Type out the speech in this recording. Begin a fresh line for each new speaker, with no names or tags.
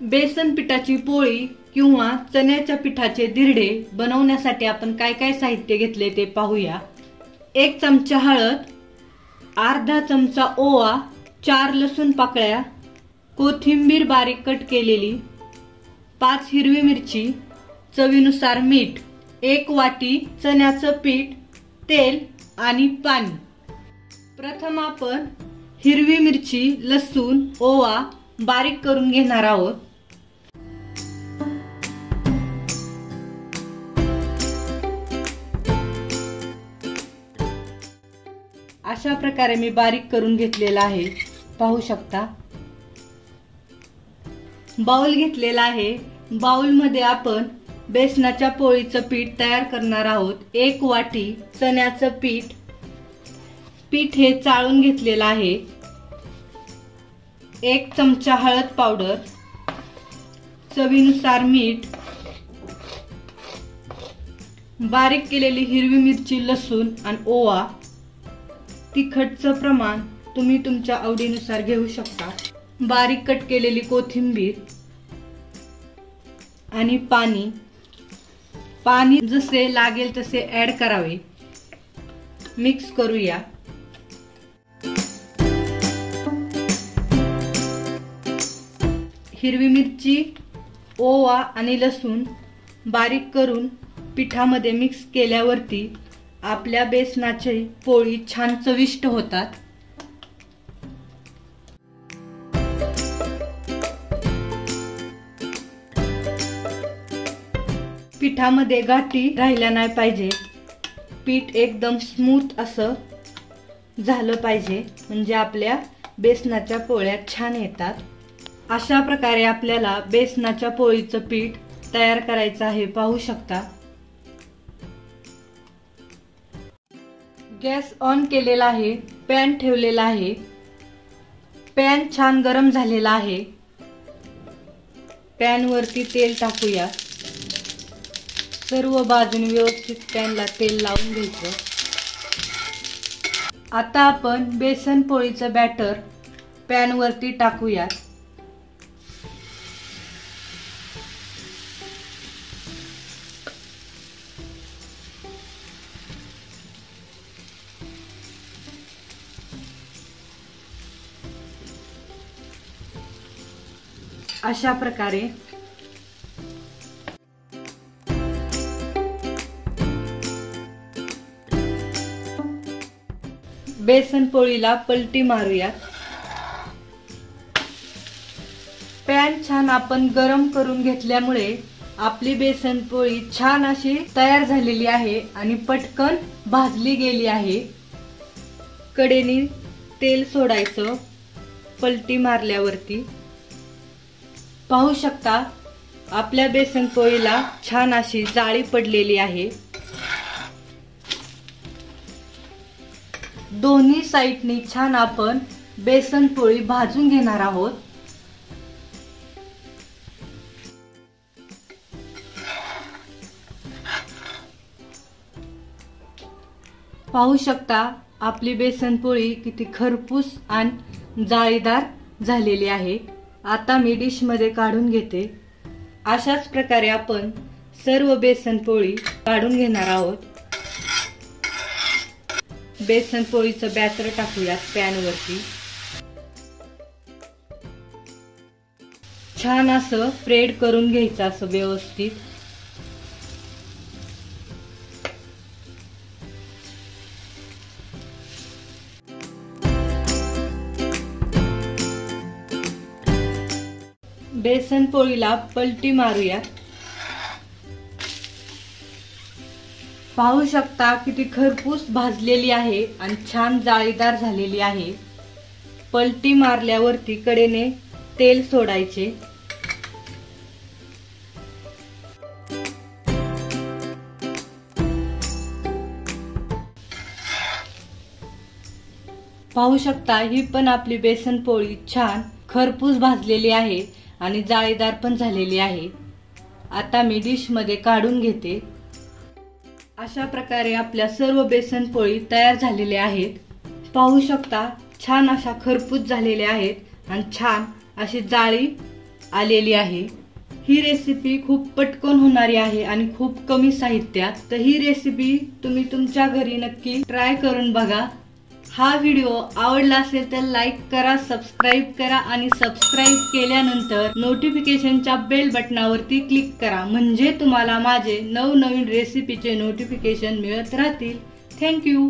बेसन पिठाची पोळी किंवा चण्याच्या पिठाचे धिरडे बनवण्यासाठी आपण काय काय साहित्य घेतले ते पाहूया. एक चमचा हळद अर्धा चमचा ओवा चार लसूण पाकळ्या कोथिंबीर बारीक कट केलेली पाच हिरवी मिरची चवीनुसार मीठ एक वाटी चण्याचं पीठ तेल आणि पाणी. प्रथम आपण हिरवी मिरची लसूण ओवा बारीक करून घेणार आहोत. अशा प्रकारे मी बारीक करून घेतलेला आहे. पाहू शकता. बाउल घेतलेला आहे. बाउलमध्ये आपण बेसनाच्या पोळीचं पीठ तयार करणार आहोत. एक वाटी चण्याचं पीठ. पीठ हे चाळून घेतलेलं आहे. एक चमचा हळद पावडर. चवीनुसार मीठ. बारीक केलेली हिरवी मिरची लसूण आणि ओवा. तिखटचं प्रमाण तुम्ही तुमच्या आवडीनुसार घेऊ शकता. बारीक कट केलेली कोथिंबीर आणि पाणी. पाणी जसे लागेल तसे ॲड करावे. मिक्स करूया. हिरवी मिरची ओवा आणि लसूण बारीक करून पिठामध्ये मिक्स केल्यावरती आपल्या बेसनाची पोळी छान चविष्ट होतात. पिठामध्ये गाठी राहिल्या नाही पाहिजे. पीठ एकदम स्मूथ असं झालं पाहिजे. म्हणजे आपल्या बेसनाच्या पोळ्या छान येतात. अशा प्रकारे आपल्याला बेसनाच्या पोळीचं पीठ तयार करायचं आहे. पाहू शकता. गॅस ऑन केलेला आहे पॅन ठेवलेला आहे. पॅन छान गरम झालेला आहे. पॅनवरती तेल टाकूया. सर्व बाजूने व्यवस्थित पॅनला तेल लावून घ्यायचं. आता आपण बेसन पोळीचं बॅटर पॅनवरती टाकूयात. अशा प्रकारे. बेसन पोळीला पलटी मारूयात. पॅन छान आपण गरम करून घेतल्यामुळे आपली बेसन पोळी छान अशी तयार झालेली आहे आणि पटकन भाजली गेली आहे. कडेने तेल सोडायचं पलटी मारल्यावरती. पाहू शकता आपल्या बेसन पोळीला छान अशी जाळी पडलेली आहे. दोन्ही साईडनी छान आपण बेसन पोळी भाजून घेणार आहोत. पाहू शकता आपली बेसन पोळी किती खरपूस आणि जाळीदार झालेली आहे. आता मी डिशमध्ये काढून घेते. अशाच प्रकारे आपण सर्व बेसन पोळी काढून घेणार आहोत. बेसन पोळीचं बॅटर टाकूयात पॅनवरती छान असं स्प्रेड करून घ्यायचं असं व्यवस्थित. बेसन पोळीला पलटी मारूया. पाहू शकता किती खरपूस भाजलेली आहे आणि छान जाळीदार झालेली आहे. पलटी मारल्यावरती कडेने तेल सोडायचे. पाहू शकता ही पण आपली बेसन पोळी छान खरपूस भाजलेली आहे. आणि जाळीदार पण झालेली आहे. आता मी डिशमध्ये काढून घेते. अशा प्रकारे आपल्या सर्व बेसन पोळी तयार झालेल्या आहेत. पाहू शकता छान अशा खरपूस झालेल्या आहेत आणि छान अशी जाळी आलेली आहे. ही रेसिपी खूप पटकन होणारी आहे आणि खूप कमी साहित्यात. तर ही रेसिपी तुम्ही तुमच्या घरी नक्की ट्राय करून बघा. हा व्हिडिओ आवडला असेल तर लाईक करा सबस्क्राईब करा आणि सबस्क्राईब केल्यानंतर नोटिफिकेशनच्या बेल बटनावरती क्लिक करा. म्हणजे तुम्हाला माझे नवनवीन रेसिपीचे नोटिफिकेशन मिळत राहतील. थँक्यू